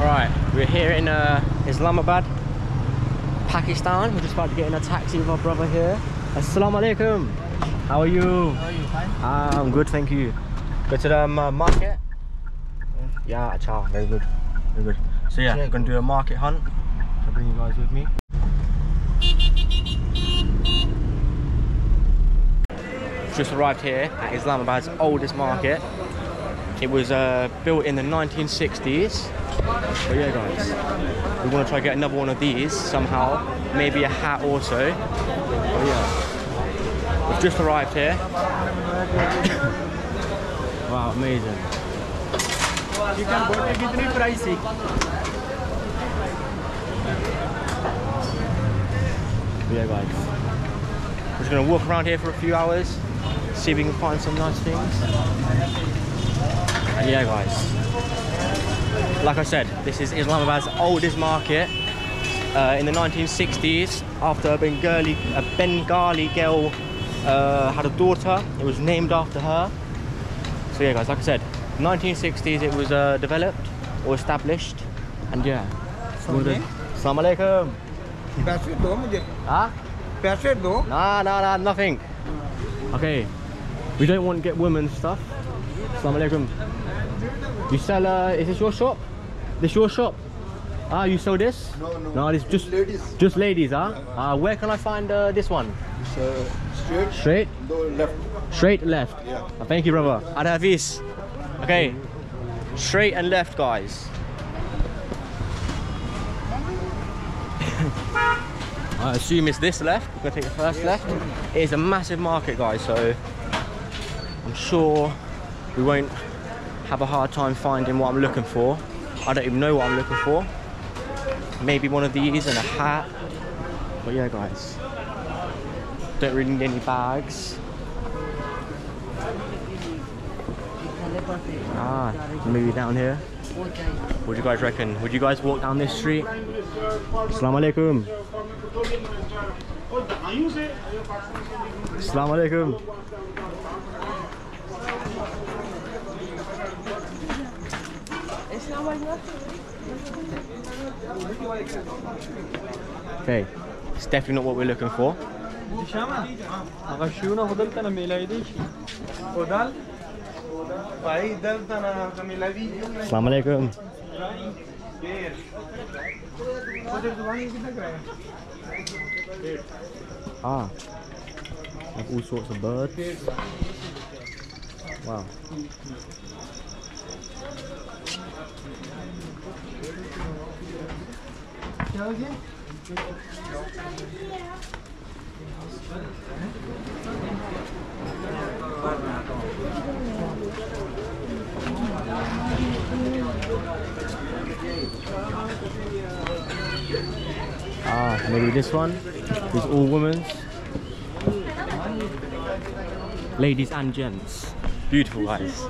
Right, we're here in uh, Islamabad, Pakistan. We're just about to get in a taxi with our brother here. Assalamu alaikum. How are you? How are you? Fine? Ah, I'm good, thank you. Go to the um, uh, market. Yeah, ciao. Very good. Very good. So yeah, we're gonna do a market hunt. I'll bring you guys with me. Just arrived here at Islamabad's oldest market. It was uh, built in the 1960s. But yeah guys, we want to try get another one of these somehow. Maybe a hat also. But yeah, we've just arrived here. wow, amazing. You can go to kitni pricey. Yeah guys, we're just going to walk around here for a few hours see if we can find some nice things. And yeah guys, Like I said, this is Islamabad's oldest market. Uh, in the 1960s, after a Bengali, a Bengali girl uh, had a daughter, it was named after her. So yeah, guys, like I said, 1960s it was uh, developed or established, and yeah. समझे? Assalamu alaikum. पैसे दो मुझे Huh? पैसे दो Nah, nah, nah, nothing. Okay, we don't want to get women's stuff. Assalamu alaikum. you sell, uh, is this your shop? This your shop? Ah, you sell this? No, no. No, it's just ladies. Just ladies, huh? Ah, where can I find uh, this one? It's uh, straight. Straight? No left. Straight left. Yeah. Ah, thank you, brother. Ada Hafiz. Okay, straight and left, guys. I assume it's this left. We're gonna take the first left. It is a massive market, guys, so I'm sure we won't have a hard time finding what I'm looking for. I don't even know what I'm looking for. Maybe one of these and a hat. But yeah, guys, don't really need any bags. Ah, maybe down here. What do you guys reckon? Would you guys walk down this street? Assalamu alaikum. Assalamu alaikum. Okay, it's definitely not what we're looking for. Assalamu alaikum. Ah, have all sorts of birds. Wow. क्या हो गया Ah, maybe this one is all women's. Ladies and gents. Beautiful guys.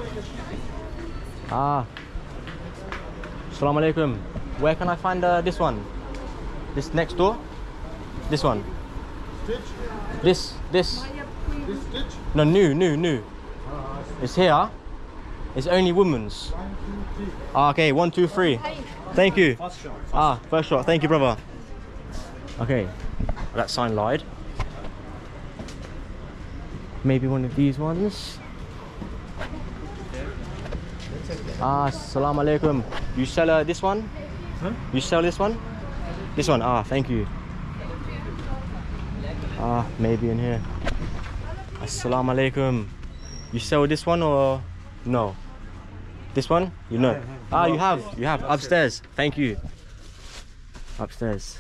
Ah. Assalamu alaikum. Where can I find uh, this one? This next door? This one? Stitch? This, this. This stitch? No, new, new, new. It's here. It's only women's. Ah, okay, one, two, three. Thank you. Ah, first shot. Thank you, brother. Okay, that sign lied. Maybe one of these ones. Ah, salam alaikum. You sell uh, this one? Huh? You sell this one? This one. Ah, thank you. Ah, maybe in here. Assalamu alaikum. You sell this one or no? This one? You know. Ah, you have. You have upstairs. Thank you. Upstairs.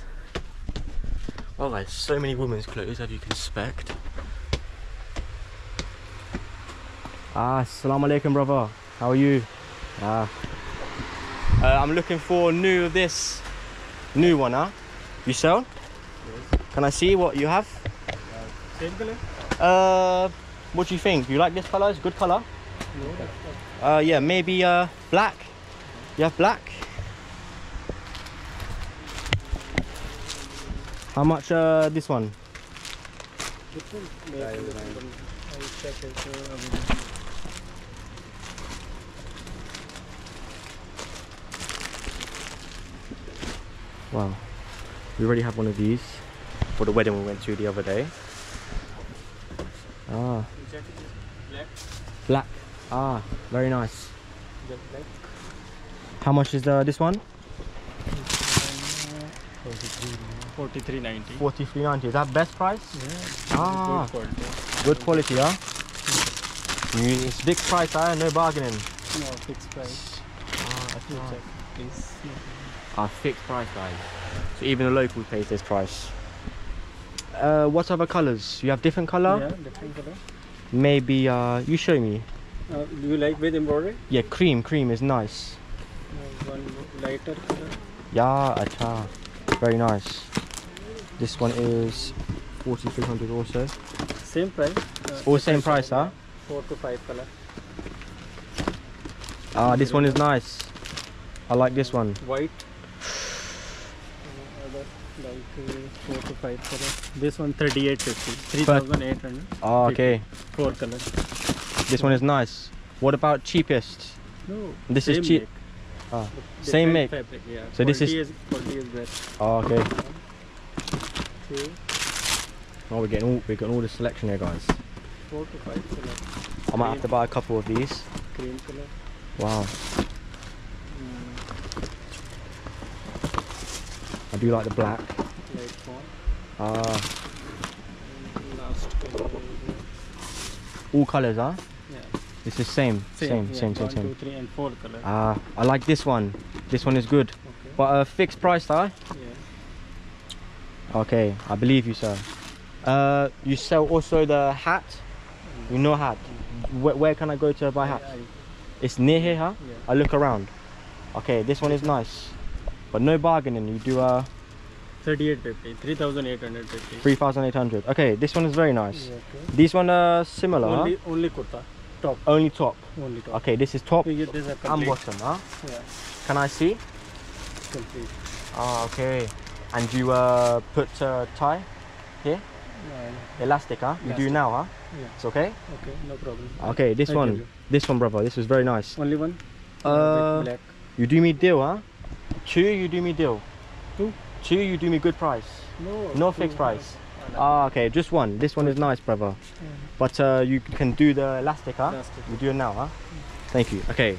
Well, guys, so many women's clothes as you can expect. Ah, assalamu alaikum, brother. How are you? Ah. Uh, I'm looking for new this new one, huh? You sell? Yes. Can I see what you have? same color. Uh, what do you think? You like this color? It's good color. No, uh, yeah, maybe uh black. You have black. How much uh this one? Wow. We already have one of these for the wedding we went to the other day. Ah, Black. black. Ah, very nice. How much is the, this one? Forty-three ninety. 43.90. Is that best price? Yeah. Ah. Good quality. Good quality, huh? Mm, It's big price, huh? No bargaining. No fixed price. Ah, check, please. Ah, fixed price, guys. So even the local pays this price. Uh, what other colors? You have different color? Yeah, different color. Maybe uh, you show me. Uh, you like with embroidery? Yeah, cream. Cream is nice. Uh, one lighter color. Yeah, acha. Very nice. This one is 4300 also. Same price. Uh, All same different price, huh? Four to five color. Ah, this one is nice. I like this one. White. Like uh, four to five color. This one thirty-eight fifty. Three thousand eight hundred. Ah, okay. Four color. This one is nice. What about cheapest? No. This is cheap. Ah, same make. Fabric, yeah. So this is- Quality quality is best. Ah, okay. Two, Oh, we're getting all we're getting all the selection here, guys. four to five color. I might have to buy a couple of these. Cream color. Wow, Mm, I do like the black. Ah, all colors, huh? Yeah. This is same, same, yeah, same, same, one, same. two, three, and four color. Ah, I like this one. This one is good, okay. but uh, fixed price, huh? Yeah. Okay, I believe you, sir. Uh, you sell also the hat. You know hat. Where, where can I go to buy hat? It's near here, huh? yeah. I look around. Okay, this one is nice, but no bargaining. You do uh 3850. 3850. 3,800. Okay, this one is very nice. Yeah, okay. These one are similar. Only, only kurta. Top. Only top. Only top. Okay, this is top We get this a and complete. bottom, huh? Yeah, Can I see? complete. Ah, okay. And you uh put uh, tie here, Yeah, elastic, huh? You do now, huh? yeah. It's okay. Okay, no problem. Okay, this I one, this one, brother. This is very nice. Only one? Uh, black. You do me deal, huh? Two, you do me deal. Two? Two, you do me good price. No. No fixed price. Ah, okay, just one. This one is nice, brother. But uh, you can do the elastic, huh? Elastic. You do it now, huh? Thank you. Okay.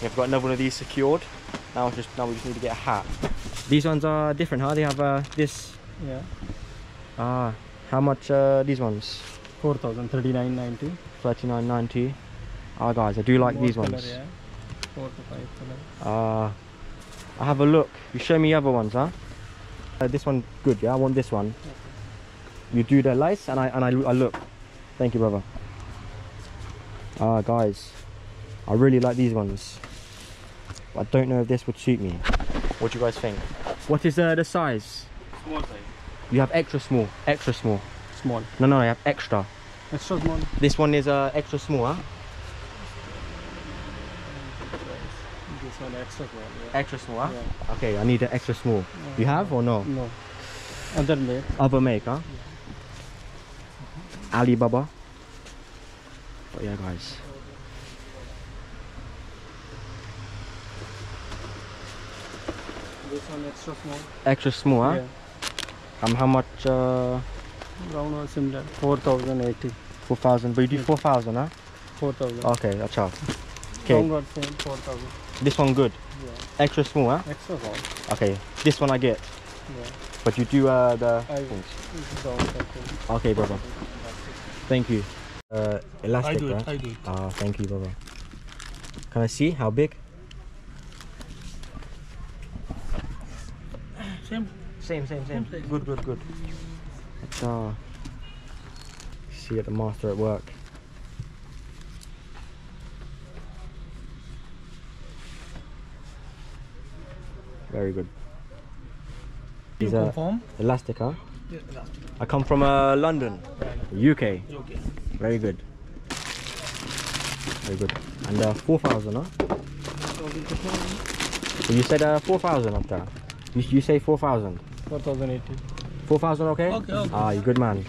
We've got another one of these secured. Now just now we just need to get a hat. These ones are different, huh? They have uh, this. Yeah. Ah, how much uh, these ones? 4000. 3990. Thirty-nine ninety. Ah, guys, I do like More these color, ones. Yeah. Four to five color. Ah, I have a look. You show me other ones, huh? Uh, this one good, yeah. I want this one. You do the lights, and I and I, I look. Thank you, brother. Ah, guys, I really like these ones. I don't know if this would suit me. What do you guys think? What is uh, the size? Small size. You have extra small, extra small. Small. No, no, I have extra. Extra small. This one is uh, extra small, huh? This one extra small. Yeah. Extra small, huh? Yeah. Okay, I need an extra small. You have or no? No. Other make. Other make, huh? Alibaba. But yeah, guys. This one extra small. Extra small, huh? Yeah. Um, how much? Uh, Brown or similar. 4080. 4,000. But you do 4,000, huh? 4000. Okay, that's all. Brown Okay, or same 4000. This one good. Yeah. Extra small, huh? Extra small. Okay, this one I get. Yeah. But you do uh, the I- things. It's brown. Okay, brother. Thank you. Uh, elastic, I do it. right? I do it. Ah, thank you, brother. Can I see how big? Same. Same, same, same. Same size. Good, good, good. That's uh. See at the master at work. Very good. You These are confirm? elastic, huh? Yes, elastic. I come from uh, London, UK. Okay. Very good. Very good. And uh, 4,000, huh? So you said uh, 4,000 up there. You, you say 4,000. 4080. 4,000 okay? Okay, okay. Ah, you good man.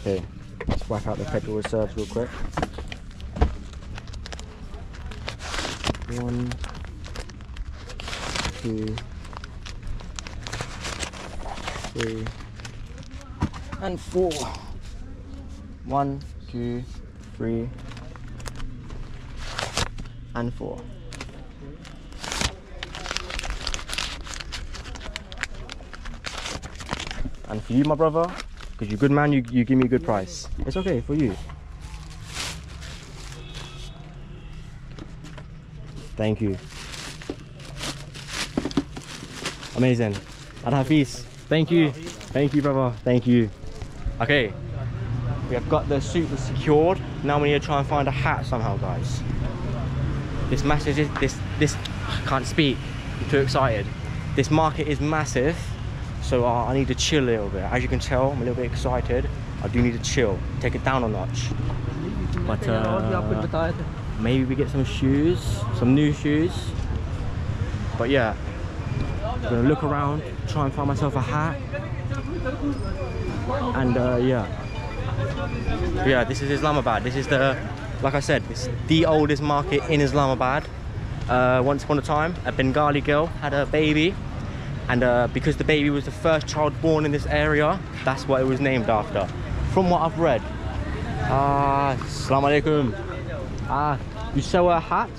Okay, let's wipe out the petrol reserves real quick. One, two, three, and four. One, two, three, and four. And for you, my brother, because you're a good man, you, you give me a good price. It's okay for you. Thank you. Amazing. Al Hafiz. Thank you. Thank you, brother. Thank you. Okay. We have got the suit secured. Now we need to try and find a hat somehow, guys. This message is this, this, I can't speak. I'm too excited. This market is massive, so uh, I need to chill a little bit. As you can tell, I'm a little bit excited. I do need to chill, take it down a notch. But uh, maybe we get some shoes, some new shoes. But yeah, I'm gonna look around, try and find myself a hat. And uh, yeah. Yeah, this is Islamabad. This is the, like I said, it's the oldest market in Islamabad. Uh, once upon a time, a Bengali girl had a baby. And uh, because the baby was the first child born in this area, that's what it was named after. From what I've read. Ah, Assalamu alaikum. Ah, you sell a hat?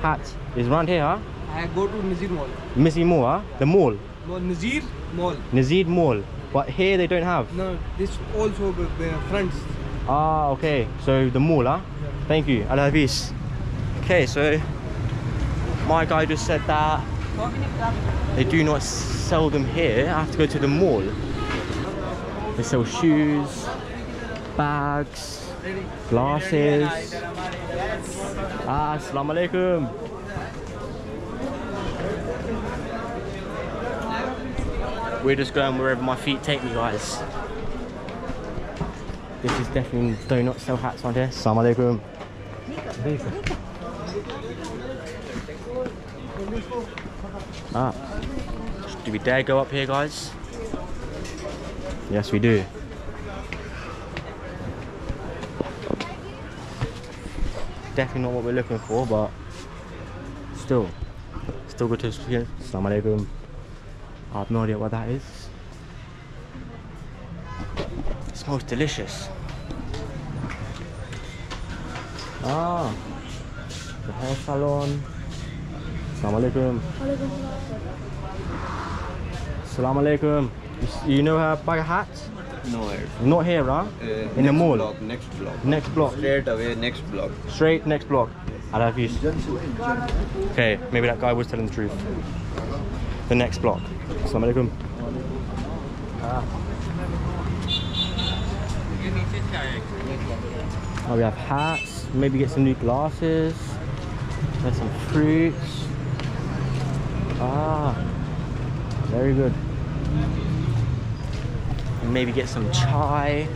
Hat is around here, huh? I go to Nazir Mall. Missy Mall, huh? The mall. No, Nazir Mall. Nazid Mall. But here they don't have. No, this also the, friends. Ah, okay. So the mall, huh? Thank you. Al Hafiz. Okay, so my guy just said that they do not sell them here. I have to go to the mall. They sell shoes, bags, glasses. Ah, assalamu alaikum. We're just going wherever my feet take me, guys. This is definitely do not sell hats on here. Assalamu alaikum. Ah. Do we dare go up here, guys? Yes, we do. Definitely not what we're looking for, but still, still good to see. Assalamu alaikum. I have no idea what that is. It smells delicious. Ah, the hair salon. Assalamu alaikum. Assalamu alaikum. You You know how to buy a hat? No, Not here, huh? uh, In the mall. Block, next block. Next block. Straight away, next block. Straight next block. I love you. Okay, maybe that guy was telling the truth. The next block. Assalamu alaikum. Oh, we have hats. Maybe get some new glasses. There's some fruits. Ah, very good. Maybe get some chai.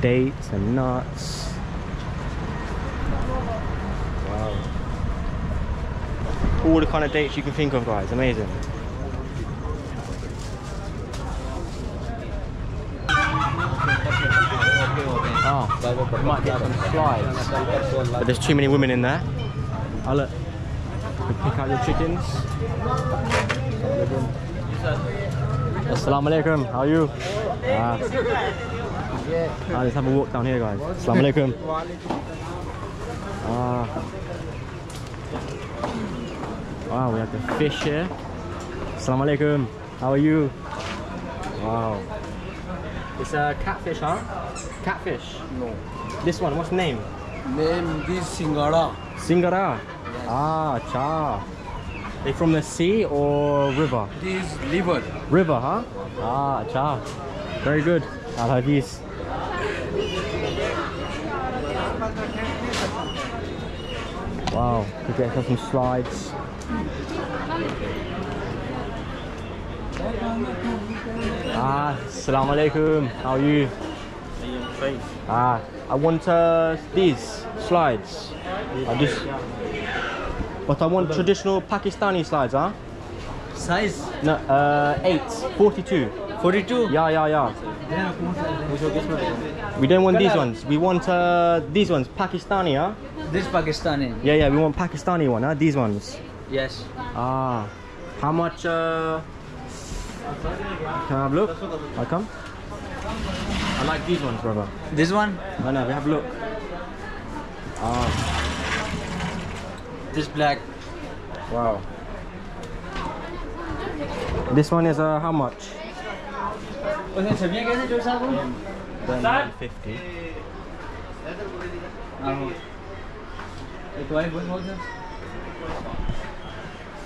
Dates and nuts. Wow. All the kind of dates you can think of, guys. Amazing. We might get some slides. But there's too many women in there. Oh, look. You pick out your chickens. Assalamu alaikum. How are you? Ah. Ah, let's have a walk down here, guys. Assalamu alaikum. Ah. Wow, we have the fish here. Assalamu alaikum. How are you? Wow. It's a catfish, huh? Catfish. No. This one, what's name? Name this Singara. Singara. Ah, cha. They from the sea or river? This river. River, huh? Ah, cha. Very good. Al Hadis. Wow, could get some slides. Ah, assalamu alaikum. How are you? Ah, I want uh, these slides. Just, but I want traditional Pakistani slides, huh? Size No, uh, 8, 42. 42 Yeah, yeah, yeah. We don't want these ones. We want uh, these ones. Pakistani, huh? this pakistani Yeah, yeah. We want Pakistani one, huh? These ones. yes Ah. How much? Uh, can I have a look? I come. I like these ones, brother. This one? No, no, we have a look. Oh. This black. Wow. This one is uh, how much? Then 50. Um,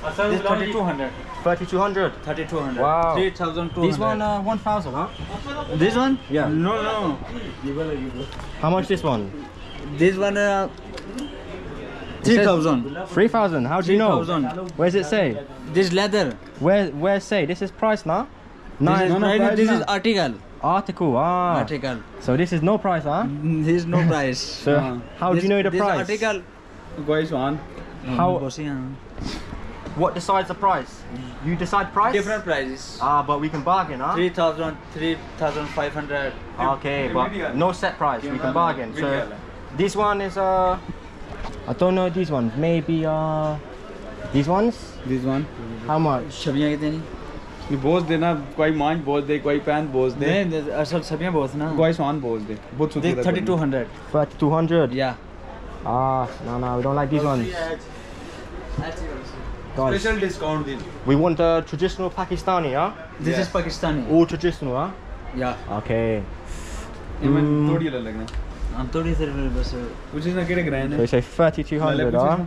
this 3200 Thirty-two hundred. 3200 Wow. 3200 This one, uh, one thousand, huh? this one Yeah. no no How much this one? this one uh, 3000 Three thousand. How do you know? 3000 Where does it say? this leather Where where say? This is price now. this Nine. is, price, this is article Article. Ah. article So this is no price, huh? this is no price So how do you know the this price? article Guys, one. How? boss, yeah. What decides the price? You decide price. different prices Ah, but we can bargain, huh? 3000 3500 Okay, but no set price. We can bargain. So this one is uh, I don't know these ones. Maybe uh, these ones. This one. How much? छवियां कितनी ये बोझ देना कोई मांझ बोझ दे कोई pant बोझ दे नहीं असल छवियां बहुत ना कोई स्वान बोझ दे बहुत this सुंदर 3200 Thirty-two hundred. yeah Ah, no, no, we don't like these ones. Guys, special discount the we want uh, traditional Pakistani, huh? this is pakistani All traditional, huh? yeah Okay. Even Mm. थोड़ी अलग लगना हम थोड़ी देर में बस कुछ ना केड़े ग्रैंड So है we say thirty-two hundred, huh?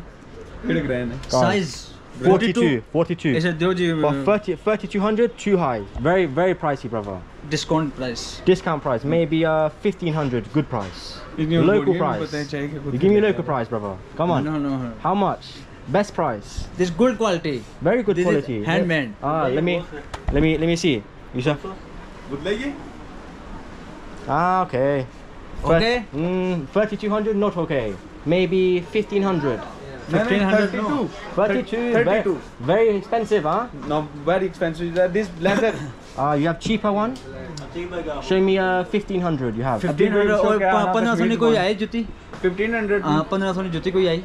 केड़े ग्रैंड है Guys, size 42, 42. ऐसे दो जी But 30, 3200, too high. Very, very pricey, brother. discount price Discount price, maybe uh, 1500, good price. इतनी Local उनको price. पता है चाहिए कि You give me local price, brother. Come on. no no How much? Best price. this good quality Very good This is quality. handmade. Ah, let me, let me, let me see. You sir? बदलेगी Ah, okay. Thir- Okay. Mm, 3200, not okay. Maybe 1500. 1500 no 32, 32. Very, very expensive, huh? now very expensive this leather Uh, you have cheaper one? Show me uh, 1500 you have. 1500 और क्या आना था पंद्रह सौ sweet कोई one. आई जूती 1500 हाँ पंद्रह सौ जूती कोई आई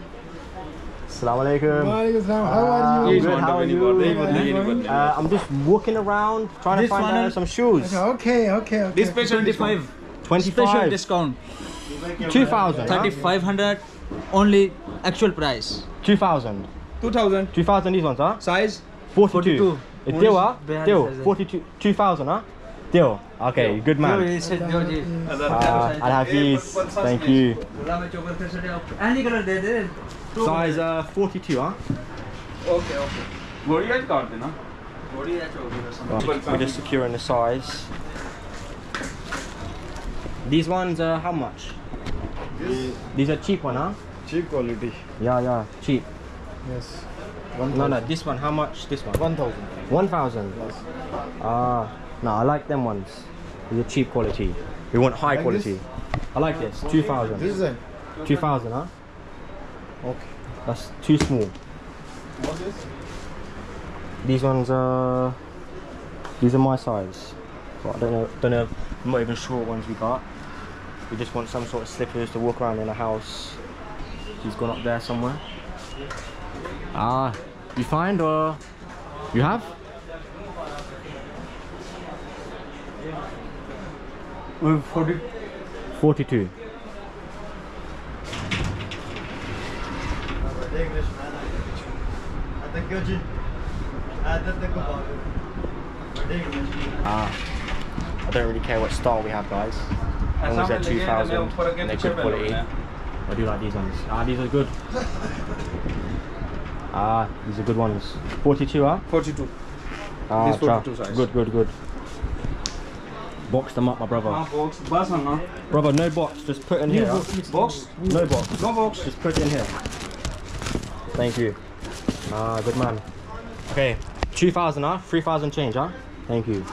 Assalamu alaikum. How are you? I'm good, how are you? Uh, I'm just walking around trying this to find out some shoes. Okay, okay, okay. This special 25. 25. Special discount. 2000. 3500 only actual price. 2000. 2000. 2000 these ones, huh? Size? 42. 42. Eh, 42. Forty two. Two thousand, 42. Deal. Okay, good man. Uh, have these. Thank you. Size uh, 42, huh? Okay, okay. We're just securing the size. These ones are how much? This? These are cheap one, huh? Cheap quality. Yeah, yeah, cheap. Yes. One no, no, this one, how much? This one? 1000. 1000? Yes. Ah no, I like them ones. These are cheap quality. We want high Like quality. I like this. 2000. This is it. 2000, huh? Okay. That's too small. What is? These ones are. These are my size. But I don't know. Don't know. I'm not even sure what ones we got. We just want some sort of slippers to walk around in the house. She's gone up there somewhere. Ah, you find or you have? Uh, 40 Forty-two. Ah, I don't really care what style we have, guys. As long as they're 2000 and they're good quality. I do like these ones. Ah, these are good. Ah, these are good ones. 42, huh? 42 Ah, This 42 size. Good, good, good. Box them up, my brother. No box, buzz on, no. Brother, no box, just put in here. Box? No box. No box. Just put it in here. Thank you. Ah, good man. Okay, 2,000, huh? 3,000 change, huh? Thank you.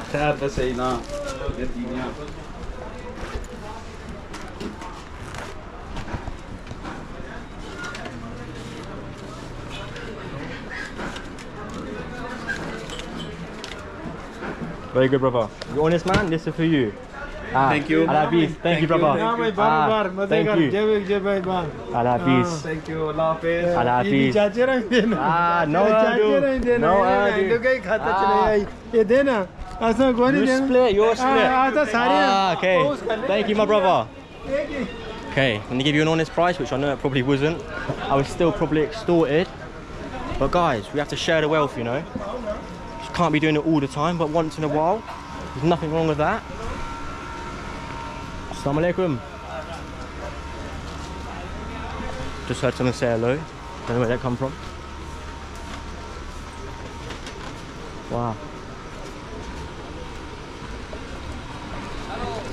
Very good, brother. You honest man? This is for you. Ah, Thank you. Allah Hafiz. Thank, you, brother. हाँ भाई Ah, बराबर मजे thank कर you. जय भाई जय भाई बार Allah Hafiz. Thank you. Allah Hafiz. Allah ये भी Hafiz. चाचे रंग देना Ah, no ये चाचे ado. रंग देना No ये ado. इंडो का ही खाता Ah. चले आई ये देना ऐसा कोई नहीं You देना split, you're split. हाँ ऐसा सारे Ah, okay. वो उसका ले- Thank you, my brother. एक ही Okay, I'm gonna give you an honest price, which I know it probably wasn't. I was still probably extorted. But guys, we have to share the wealth, you know. Can't be doing it all the time, but once in a while. There's nothing wrong with that. Assalamu alaikum. Just heard someone say hello. Don't know where that come from. Wow.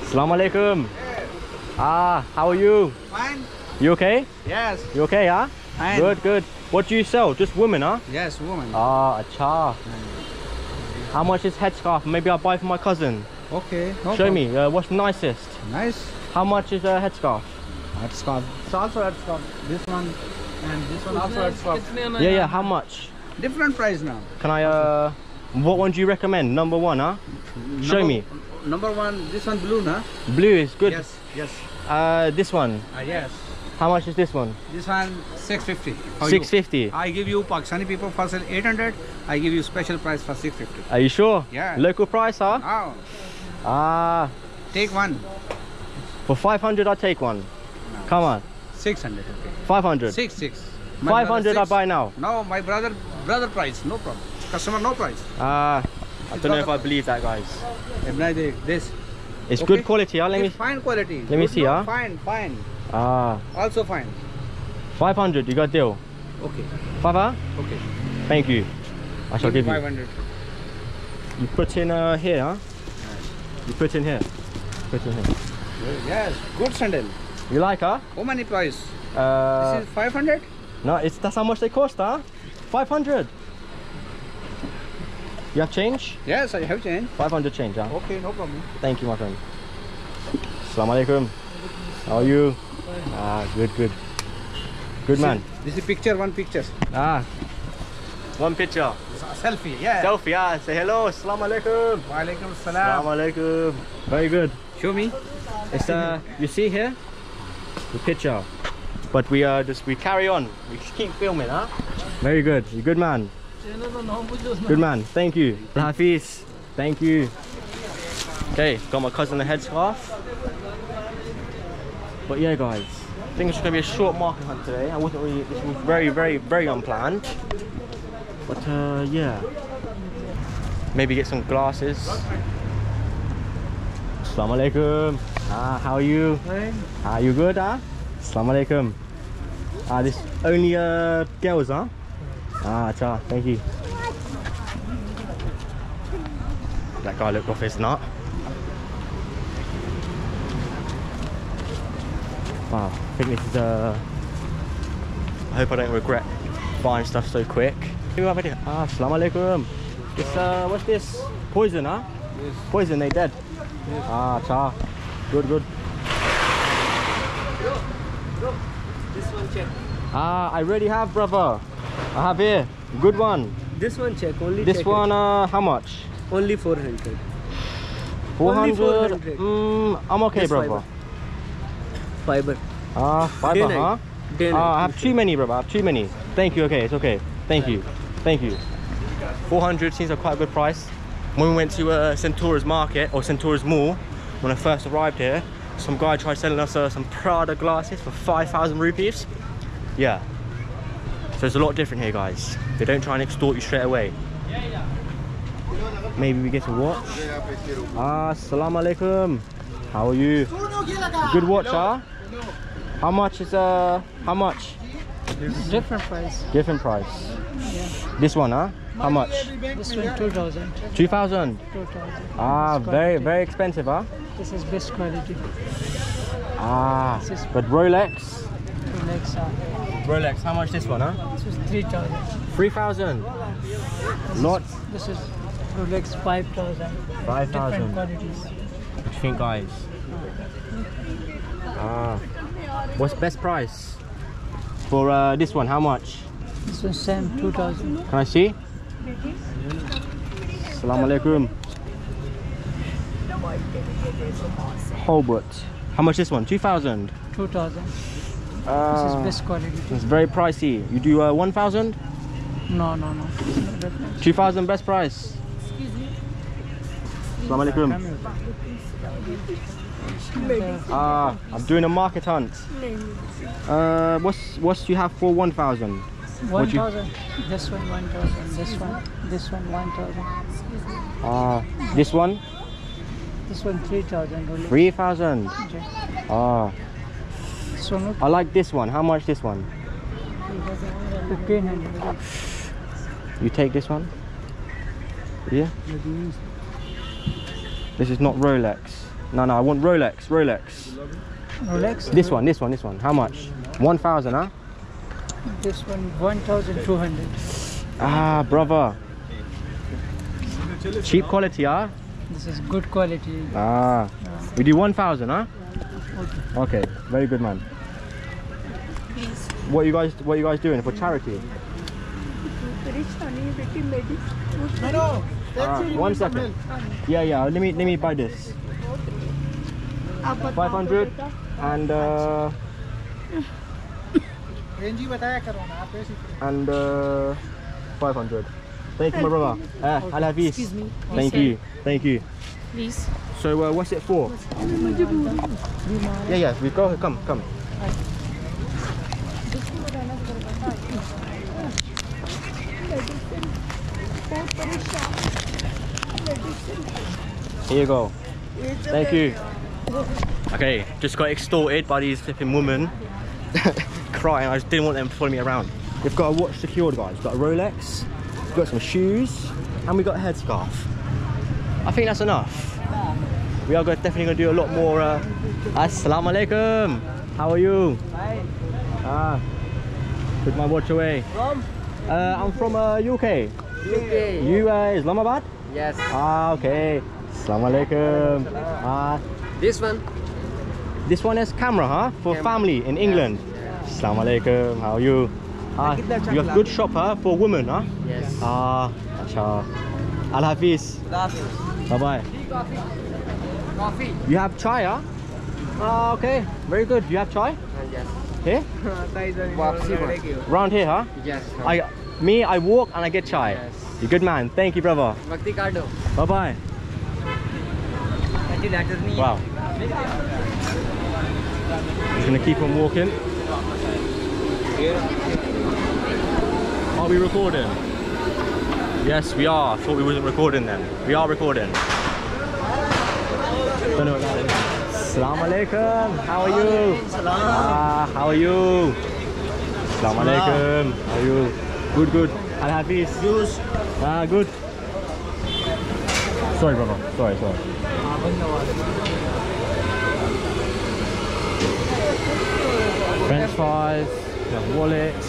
Assalamu alaikum. Ah, how are you? Fine. You okay? Yes. You okay, huh? Fine. Good, good. What do you sell? Just women, huh? Yes, women. Ah, acha. How much is headscarf? Maybe I'll buy for my cousin. Okay. Show me. Uh, what's nicest? Nice. How much is a headscarf? Headscarf. It's also headscarf. This one and this one also headscarf. Yeah, yeah. How much? Different price now. Can I? Uh, what one do you recommend? Number one, huh? Show me. Number one, this one blue, na? Blue is good. Yes, yes. Uh, this one. Uh, yes. How much is this one? This one 650. 650. I give you Pakistani people for sale 800. I give you special price for 650. Are you sure? Yeah. Local price, huh? Ah, take one. for five hundred, I'll take one. Come on, 600. Okay. five hundred. Six, six. My Five brother, hundred, I buy now. No, my brother, brother price, no problem. Customer, no price. Ah, I don't know if I believe that, guys. This. It's Okay. good quality, huh? Let me. Fine quality. let me Good, see, no, huh? Fine, fine. Ah, Also fine. five hundred. You got deal. Okay, Five, huh? okay. Thank you. I shall give you. 500. You put in uh, here, huh? You put in here. Put in here. Yes, good sandal. You like, huh? How many price? Uh, this is 500? no, it's that's how much they cost, huh? Five hundred. You have change? Yes, I have change. Five hundred change, huh? Okay, no problem. Thank you, my friend. Assalamu alaikum. How are you? Ah, good, good. Good man. This is picture, one picture. Ah. One picture. Selfie, yeah. Selfie, ah. Say hello. Assalamu alaikum. Walaikum Assalamu salam. alaikum. Very good. Show me. It's uh, you see here, the picture. But we uh, just we carry on. We keep filming, huh? Very good. You good man. Good man. Thank you. Hafiz. Thank you. Okay, got my cousin a headscarf. But yeah, guys, I think it's gonna be a short market hunt today. I wasn't really. This was very, very, very unplanned. But uh, yeah, maybe get some glasses. Assalamu alaikum. Ah, how are you? Ah, you good, ah? Assalamu alaikum. Ah, this only uh girls, huh? Ah, cha, thank you. That guy looked off his nut. Wow, I think this is uh I hope I don't regret buying stuff so quick. Who have it? Ah, assalamu alaikum. This uh what's this? Poison, huh? Poison, they dead. Yes. Ah, cha. Good, good. This one check. Ah, I already have, brother. I have here. Good one. This one check. Only This check one, uh, how much? Only 400. 400? 400. Mm, I'm okay, This brother. Fiber. Ah, fiber, Day huh? Day Ah, I have too many, bro. I have too many. Thank you, okay, it's okay. Thank you. Thank you. 400 seems like quite a good price. When we went to uh, Centaurus Market, or Centaurus Mall, when I first arrived here, some guy tried selling us uh, some Prada glasses for 5,000 rupees. Yeah. So it's a lot different here, guys. They don't try and extort you straight away. Maybe we get a watch. Ah, assalamu alaikum. How are you? Good watch, huh? How much is uh? How much? Different price. Different price. This one, huh? How much? This one 2000. Two thousand. 2000. Ah, very very expensive, huh? This is best quality. Ah, but Rolex. Rolex. Uh, Rolex. How much this one, huh? this is 3000. Three thousand. Not This is Rolex 5000. five Different qualities. What do you think, guys? Ah, what's best price for uh, this one? How much? This one same 2000. Can I see? Assalamu alaikum. Holbert. How much this one? 2000. 2000. This is Uh, best quality. it's very pricey. You do uh, 1000? No, no, no. 2000 best price. Excuse me. Assalamu alaikum. Ah, I'm doing a market hunt. Uh, what's what's you have for 1000? What you- 1000. This one 1000. This one. This one 1000. Ah, this one This one 3000 only. 3000. Okay. Ah, This one I like this one. How much this one? 1500. You take this one? Yeah? This is not Rolex. No, no, I want Rolex, Rolex. Rolex. This one, this one, this one. How much? 1000, huh? This one 1200. Ah, brother. Cheap quality, huh? This is good quality. Ah. We do 1000, huh? Okay, very good, man. What you guys what you guys doing for charity? Ah, one second. Yeah, yeah. Let me let me buy this. 500 and uh, and uh, 500. Thank you, my brother. Uh, Al Hafiz. Excuse me. Thank Yes, you. Thank you. Please. So uh, what's it for? Yeah, yeah. We go. Come, come. Here you go. Thank you. Okay, just got extorted by these flipping women. Crying. I just didn't want them to follow me around. We've got a watch secured, guys. We've got a Rolex. We've got some shoes, and we've got a headscarf. I think that's enough. We are go- definitely going to do a lot more. Uh, Assalamu alaikum. How are you? Ah, put my watch away. From? Uh, I'm from uh, UK. UK. You uh, Islamabad? Yes. Ah, okay. Assalamu alaikum. Ah, This one? this one is camera, huh? For family in England. Assalamu alaikum. How are you? Ah, you have good shop, huh? For women, huh? Yes. Ah, acha. Al Hafiz. Bye bye. Coffee? You have chai, huh? Ah, okay. Very good. You have chai? Yes. Here? Wapsi one. Round here, huh? Yes. I, me, I walk and I get chai. Yes. You good man. Thank you, brother. Bhakti Cardo. Bye bye. Wow. Just gonna keep on walking. Are we recording? Yes, we are. I thought we wasn't recording then. We are recording. Don't know what that is. Assalamu alaikum. How are you? Ah, how are you? Assalamu alaikum. How are you? Good, good. Al Hafiz. Juice. Ah, good. Sorry, brother. Sorry, sorry. French fries, we have wallets.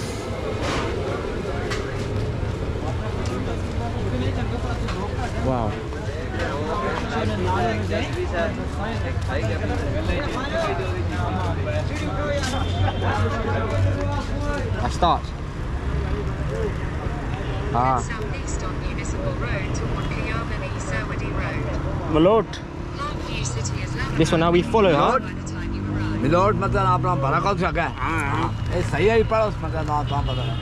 Wow. I start. Ah, Southeast on Municipal Road toward Kiyamani Sawadi Road. Malot. Larkview City is level This one now we follow, huh? by the time you arrive. मिलोट मतलब अपना भरा कौन सा क्या ये सही है पड़ा उसमें का नाम तो पता है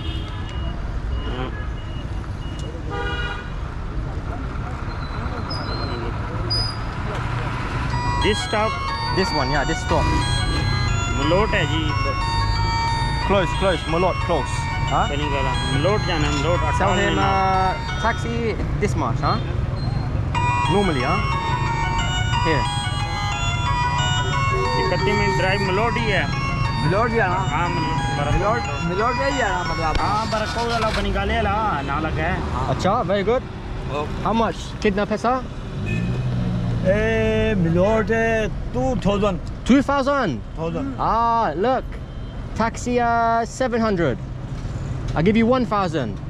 This stop This one, yeah, this stop. Malout है जी Close, close, Malot, close. Huh? कहीं गला मलोट जाना है मलोट Tell अठावन him में ना- uh, taxi this much, huh? normally, huh? Here. कत्ती में ड्राइव मिलोड ही। है मिलोड ही हाँ, है ना मतलब हाँ मिलोड मिलोड ही है ना मतलब हाँ बरको वाला निकाले ला नालक है अच्छा वेरी गुड हाउ मच कितना पैसा? ए मिलोड है two thousand two thousand thousand ah look. Taxi uh 700 I'll give you 1000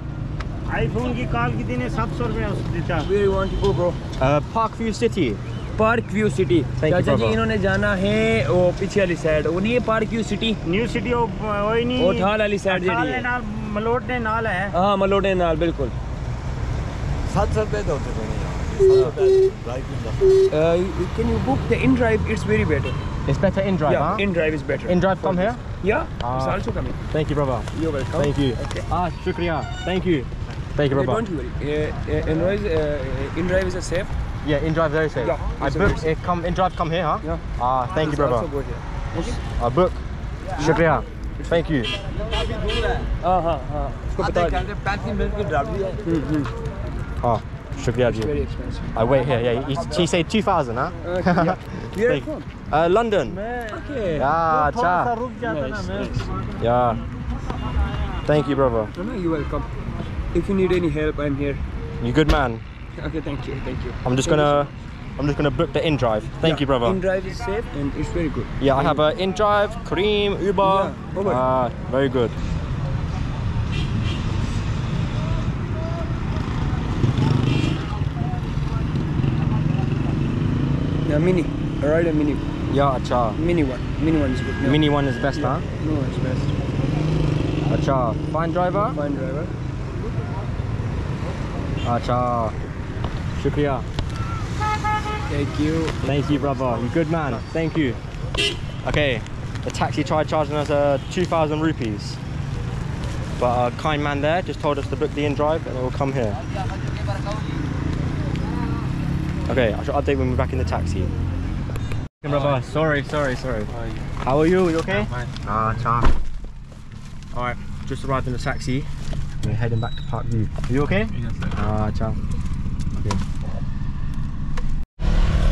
iPhone की कॉल कितने ने सात सौ रुपया उसको देता Where you want to go bro? Uh, Parkview City. Park view city चाचा जी इन्होंने जाना है वो पीछे वाली साइड वो नहीं है park view city new city वही नहीं वो ठाल वाली साइड ठाल जेडी है है नाल मलोट ने नाल है हाँ मलोटे नाल बिल्कुल सात सौ रुपये तो होते Uh, can you book the in drive? It's very better. It's better in drive, yeah, huh? in drive is better. In drive, For come here. Yeah, Ah. it's also coming. Thank you, brother. You're welcome. Thank you. Okay. Ah, shukriya. Thank you. Thank you, Yeah, brother. don't you worry. Uh, uh, in, drive, uh, in drive is a safe. Yeah, in drive very safe. Yeah, I it's a booked very it. Come in drive. Come here, huh? Yeah. Ah, thank you, It's brother. Also good here. Okay. I book. Shukriya. Thank you. हाँ हाँ हाँ उसको बता दो Ah, shukriya ji. very expensive I wait here. Yeah, he, he said 2,000, huh? Uh, yeah. Where Thank- from? Uh, London. Okay. Yeah, थोड़ा सा cha. रुक जाता ना मैं Yeah. Thank you, brother. No, no, you're welcome. if you need any help, I'm here. You good man. Okay, thank you, thank you. I'm just Thank gonna, I'm just gonna book the inDrive. Thank Yeah, you, brother. InDrive is safe and it's very good. Yeah, I have a in drive, Careem, Uber. Yeah, Uber. Ah, very good. Yeah, mini. I ride a mini. Yeah, acha. Mini one. Mini one is good. Yeah. Mini one is best, Yeah. No, it's best. Acha. Fine driver. Fine driver. Acha. Shukriya. Thank you. Thank you, brother. You're good man. Thank you. Okay, the taxi tried charging us uh, 2,000 rupees. But a kind man there just told us to book the inDrive and it will come here. Okay, I shall update when we're back in the taxi. Okay, brother. Sorry, sorry, sorry. How are you? You okay? Ah, cha. Alright, just arrived in the taxi. We're heading back to Park View. Are you okay? Yes, sir. Ah, ciao. Okay.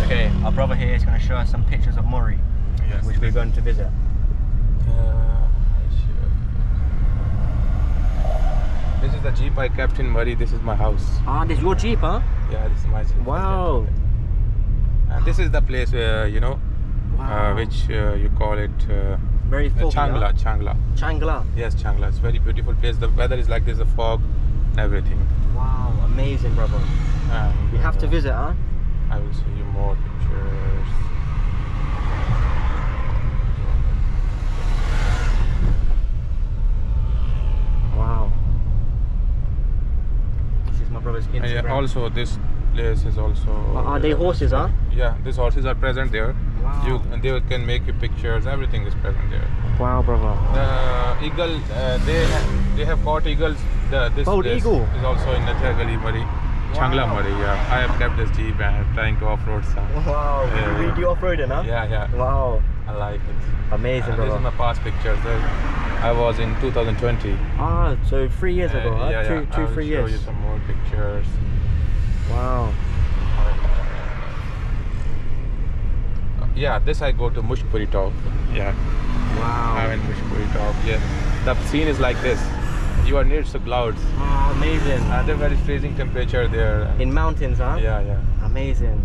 Okay, our brother here is going to show us some pictures of Murree, Yes. which we're going to visit. Uh, This is the jeep I kept in Murree. This is my house. Ah, this is your Jeep, huh? Yeah, this is my jeep. Wow. And this is the place where you know, Wow. uh, which uh, you call it uh, Very uh, foggy, Changla. huh? Changla. Changla. Yes, Changla. It's a very beautiful place. The weather is like this, the fog, everything. Wow, amazing, brother. And, We have to uh, visit, huh? I will show you more pictures. Wow. This is my brother's Instagram. yeah, also, this place is also. Are- are they horses, huh? Yeah, these horses are present there. Wow. You and they can make you pictures. Everything is present there. Wow, brother. The eagle, uh, they have, they have caught eagles. The, this place eagle? is also in Nathia Gali Murree, Changla Murree. Yeah, I have kept this jeep and I'm trying to off-road some. Wow, Yeah, you do off-roading, huh? Yeah, yeah, Wow, I like it. amazing, Uh, this brother. is my past pictures. Uh, I was in 2020. Ah, so three years ago, Uh, huh? yeah, two, yeah. two, I will three show years. you some more pictures. Wow. Yeah, this I go to Mushkpuri top. Yeah, Wow. I'm in Mushkpuri top. Yeah, the scene is like this. You are near to clouds. Oh, amazing. And they're very freezing temperature there. In mountains, huh? yeah, yeah, Amazing.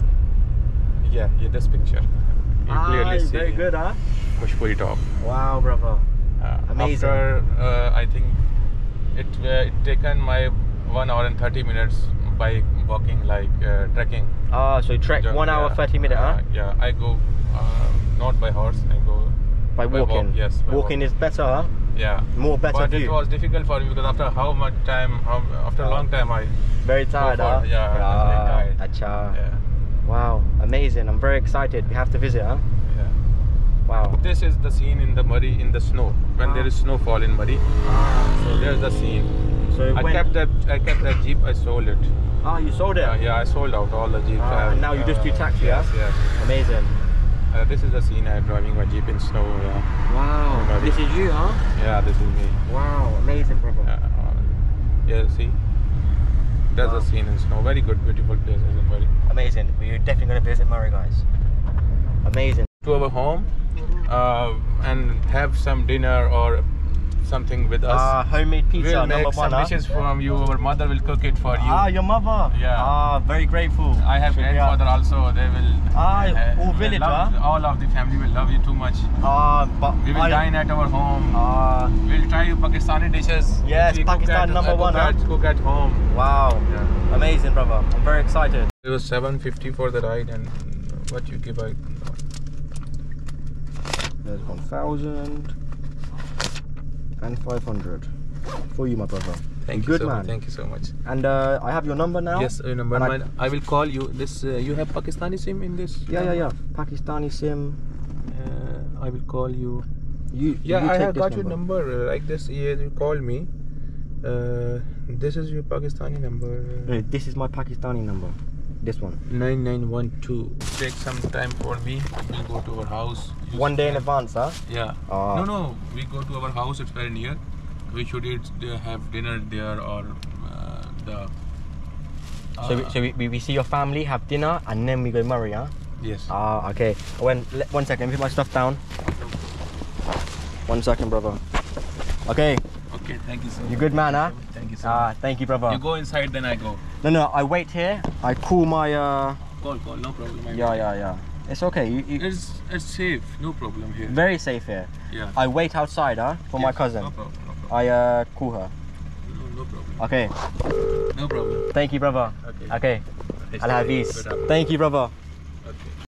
yeah, yeah. This picture, you ah, clearly see very good, huh? Mushkpuri top. Wow, brother. Uh, Amazing. After uh, I think it uh, it taken my one hour and thirty minutes by walking like uh, trekking. Ah, so you trek one hour, yeah, 30 minutes, huh? uh, Yeah, I go uh, not by horse. I go By by walk, walking. yes, by Walking walk. is better, huh? yeah. More better but view. it was difficult for me because after how much time, how, after a long time, I Very tired, huh? yeah, very tired. Acha. yeah, Wow, amazing. I'm very excited. We have to visit, huh? yeah. Wow. This is the scene in the Murree in the snow when there is snowfall in Murree. So there's the scene. So I kept that I kept that jeep. I sold it. Ah, you sold it? Yeah, yeah, I sold out all the jeeps. Ah, and now you just do taxi, Yes, yeah? yes. Amazing. Uh, this is the scene I'm driving my jeep in snow. Yeah, Wow. Very- This is you, huh? yeah, this is me. Wow, amazing, brother. Yeah, uh, yeah see, there's Wow. a scene in snow. Very good, beautiful places in Murree. Amazing. We're definitely going to visit Murree, guys. Amazing. To our home, uh, and have some dinner or something with us. Ah, homemade pizza, we'll number make one, some dishes from you. Our mother will cook it for you. Ah, your mother? Yeah. Ah, very grateful. I have Shukriya. grandfather also. They will. Ah, uh, all will village, love- huh? All of the family will love you too much. Ah, but We will I, dine at our home. Ah, We'll try Pakistani dishes. Yes, cook Pakistan at- number cook one, huh? At, cook at home. wow. Yeah. Amazing, brother. I'm very excited. It was 750 for the ride, and what you give, I. There's 1,000 and 500 for you, my brother. Thank you Good so man. much. Thank you so much. And uh, I have your number now. Yes, your number. And I- I, will call you. This uh, you have Pakistani SIM in this? Yeah, yeah, yeah. Pakistani SIM. Uh, I will call you. You. Yeah, you I have got your number uh, like this. Yeah, you call me. Uh, this is your Pakistani number. No, this is my Pakistani number. This one. Nine nine one two. Take some time for me. We'll go to our house. One day in advance, huh? Yeah. Ah. No, no. We go to our house. It's very near. We should eat, have dinner there or uh, the. So, we, uh, so we, we, see your family, have dinner, and then we go Murree, huh? yes. Ah, okay. When one second, put my stuff down. One second, brother. Okay, okay. Thank you so much. you good man, huh? Thank you so Ah, thank you, brother. You go inside, then I go. No, no, I wait here. I call my. uh Call, call. No problem. I Yeah, yeah, yeah. It's okay. You, you, It's it's safe. No problem here. very safe here. yeah. I wait outside, huh, for my cousin. No problem. No problem. I uh call her. No, no problem. Okay. No problem. Thank you, brother. Okay. Okay. Al Hafiz. Thank you, brother.